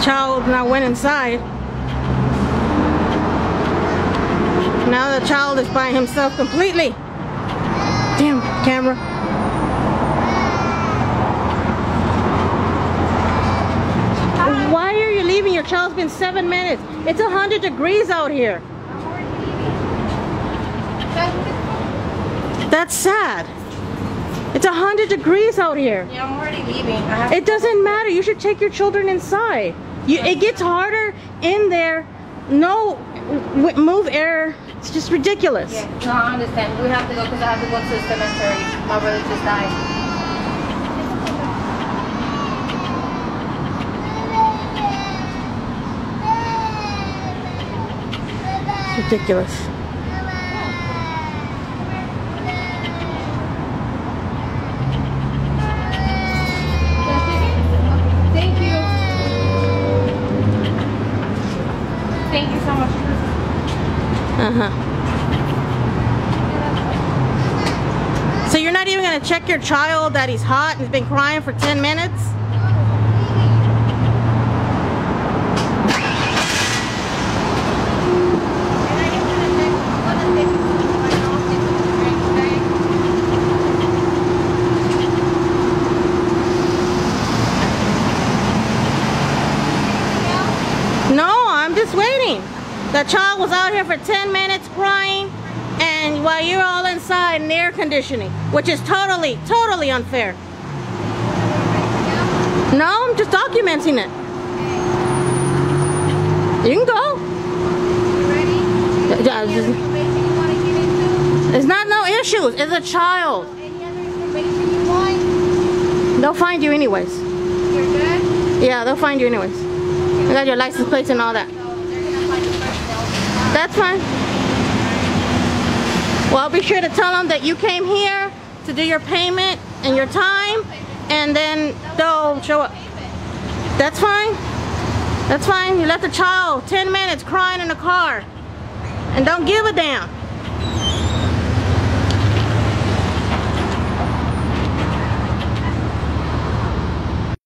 child and I went inside. Now the child is by himself completely. Damn, camera. Why are you leaving? Your child's been seven minutes. It's a hundred degrees out here. That's sad. It's a hundred degrees out here. Yeah, I'm already leaving. I have It doesn't matter. You should take your children inside. You, it gets harder in there. No, w- move air. It's just ridiculous. Yeah, no, I understand. We have to go because I have to go to the cemetery. My brother just died. Ridiculous. Uh huh. So you're not even gonna check your child that he's hot and he's been crying for 10 minutes? No, I'm just waiting. The child was out here for 10 minutes crying, and while you're all inside in air conditioning, which is totally, totally unfair. No, I'm just documenting it. You can go. Yeah, it's- It's not no issues. It's a child. They'll find you anyways. Yeah, they'll find you anyways. I got your license plates and all that. That's fine. Well, be sure to tell them that you came here to do your payment and your time, and then they'll show up. That's fine. That's fine. You left the child 10 minutes crying in the car and don't give a damn.